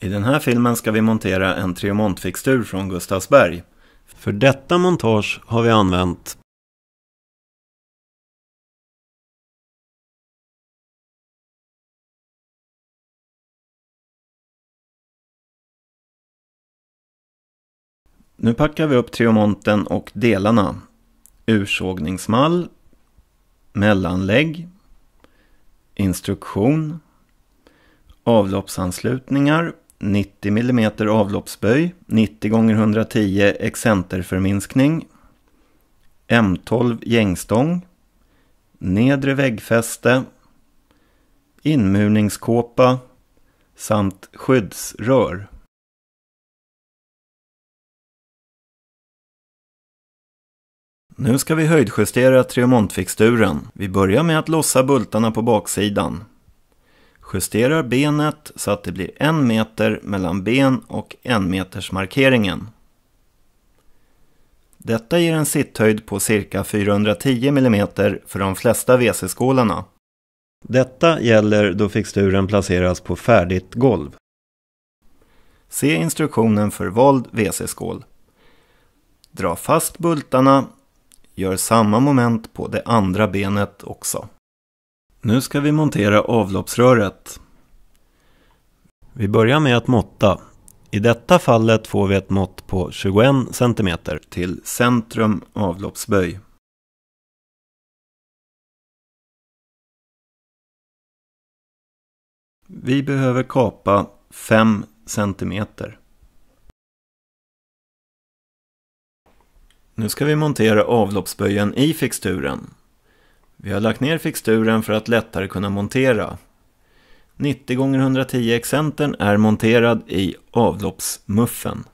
I den här filmen ska vi montera en Triomontfixtur från Gustavsberg. För detta montage har vi använt Nu packar vi upp triomonten och delarna. Ursågningsmall, mellanlägg, instruktion, avloppsanslutningar, 90 mm avloppsböj, 90 x 110 excenterförminskning, M12 gängstång, nedre väggfäste, inmurningskåpa samt skyddsrör. Nu ska vi höjdjustera triomontfixturen. Vi börjar med att lossa bultarna på baksidan. Justerar benet så att det blir en meter mellan ben och en meters markeringen. Detta ger en sitthöjd på cirka 410 mm för de flesta WC-skålarna. Detta gäller då fixturen placeras på färdigt golv. Se instruktionen för vald WC-skål. Dra fast bultarna Gör samma moment på det andra benet också. Nu ska vi montera avloppsröret. Vi börjar med att måtta. I detta fallet får vi ett mått på 21 cm till centrum avloppsböj. Vi behöver kapa 5 cm. Nu ska vi montera avloppsböjen i fixturen. Vi har lagt ner fixturen för att lättare kunna montera. 90 x 110 excentern är monterad i avloppsmuffen.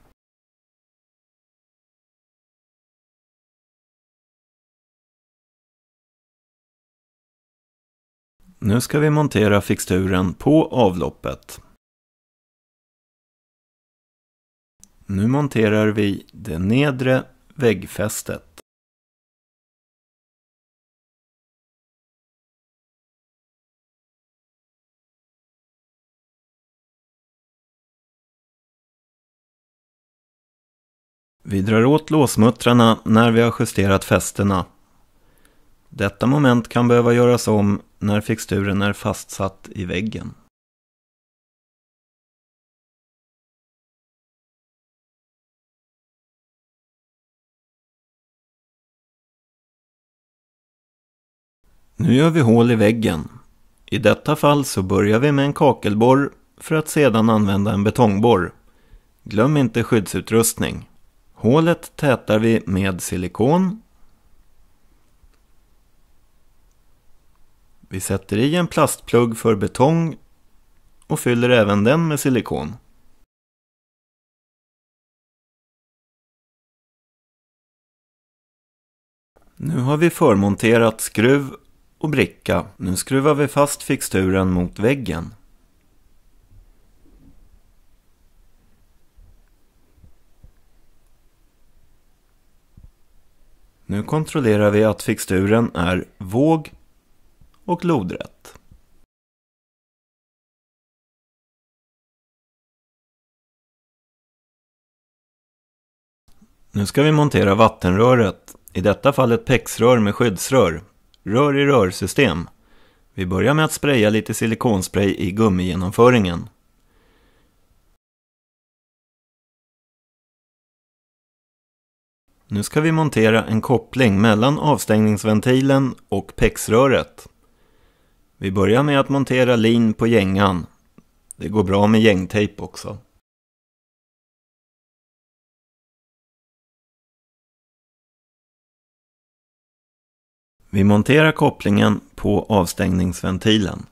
Nu ska vi montera fixturen på avloppet. Nu monterar vi det nedre väggfästet Vi drar åt låsmuttrarna när vi har justerat fästena. Detta moment kan behöva göras om när fixturen är fastsatt i väggen. Nu gör vi hål i väggen. I detta fall så börjar vi med en kakelborr för att sedan använda en betongborr. Glöm inte skyddsutrustning. Hålet tätar vi med silikon. Vi sätter i en plastplugg för betong och fyller även den med silikon. Nu har vi förmonterat skruv och bricka. Nu skruvar vi fast fixturen mot väggen. Nu kontrollerar vi att fixturen är våg och lodrätt. Nu ska vi montera vattenröret, i detta fall ett pexrör med skyddsrör. Rör i rörsystem. Vi börjar med att spraya lite silikonspray i gummigenomföringen. Nu ska vi montera en koppling mellan avstängningsventilen och pexröret. Vi börjar med att montera lin på gängan. Det går bra med gängtejp också. Vi monterar kopplingen på avstängningsventilen.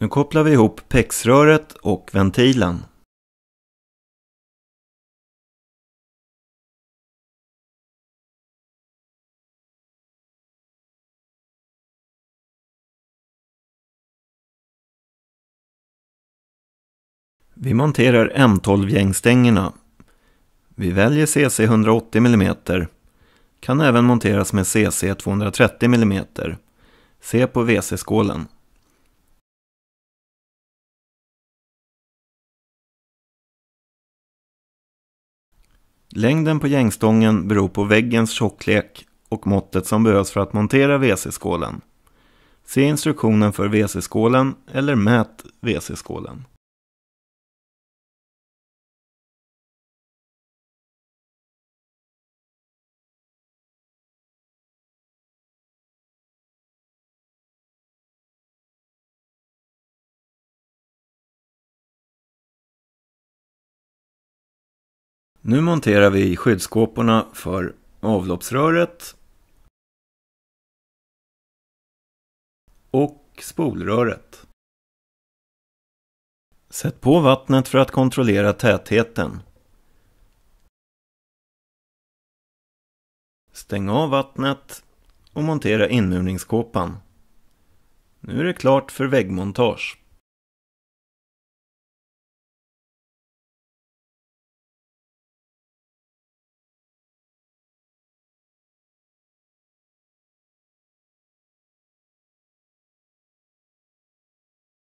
Nu kopplar vi ihop pexröret och ventilen. Vi monterar M12-gängstängerna. Vi väljer CC 180 mm. Kan även monteras med CC 230 mm. Se på WC-skålen. Längden på gängstången beror på väggens tjocklek och måttet som behövs för att montera WC-skålen. Se instruktionen för WC-skålen eller mät WC-skålen. Nu monterar vi skyddskåporna för avloppsröret och spolröret. Sätt på vattnet för att kontrollera tätheten. Stäng av vattnet och montera inmurningskåpan. Nu är det klart för väggmontage.